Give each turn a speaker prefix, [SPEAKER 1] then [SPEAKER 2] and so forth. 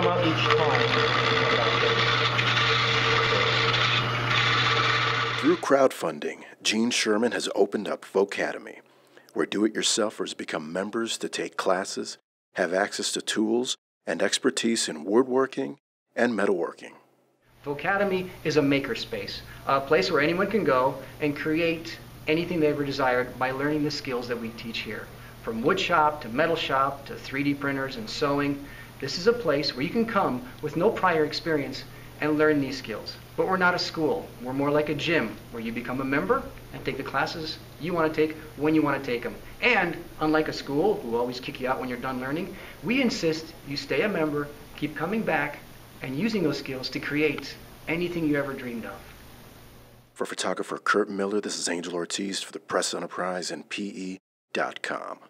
[SPEAKER 1] come out each time. Through crowdfunding, Gene Sherman has opened up Vocademy, where do it yourselfers become members to take classes, have access to tools, and expertise in woodworking and metalworking.
[SPEAKER 2] Vocademy is a makerspace, a place where anyone can go and create anything they ever desired by learning the skills that we teach here, from wood shop to metal shop to 3D printers and sewing this is a place where you can come with no prior experience and learn these skills. But we're not a school. We're more like a gym where you become a member and take the classes you want to take when you want to take them. And unlike a school who always kick you out when you're done learning, we insist you stay a member, keep coming back, and using those skills to create anything you ever dreamed of.
[SPEAKER 1] For photographer Kurt Miller, this is Angel Ortiz for the Press Enterprise and PE.com.